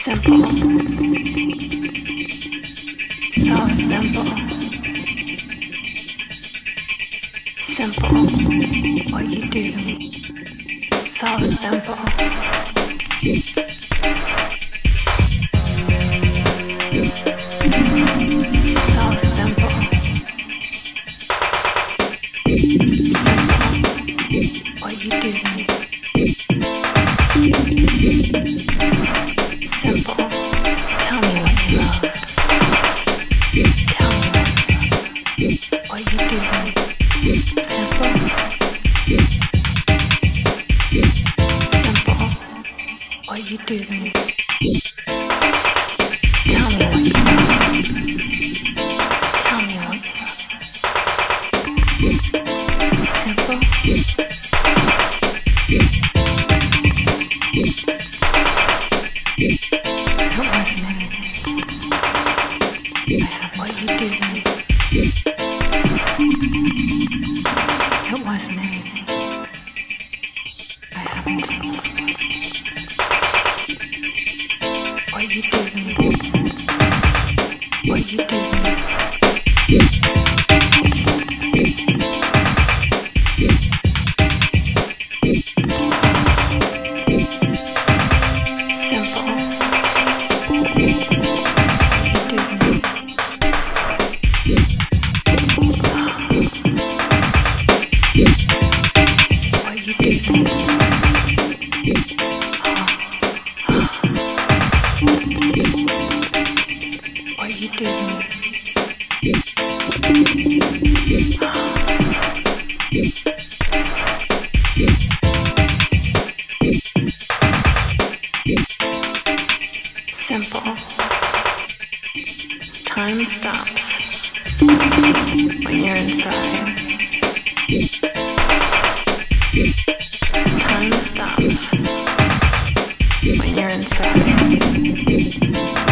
Simple. So simple. Simple. What you do. So simple. What you do. What you what you you you Time stops when you're inside. Time stops when you're inside.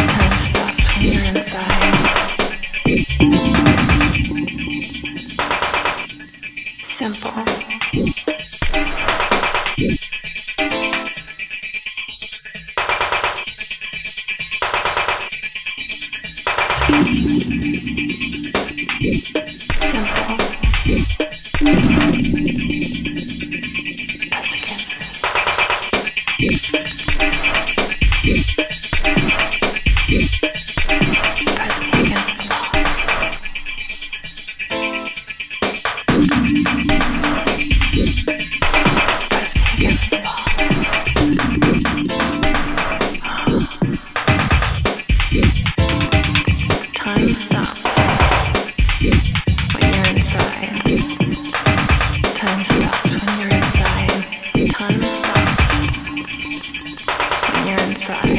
Time stops when you're inside. Simple. Música you're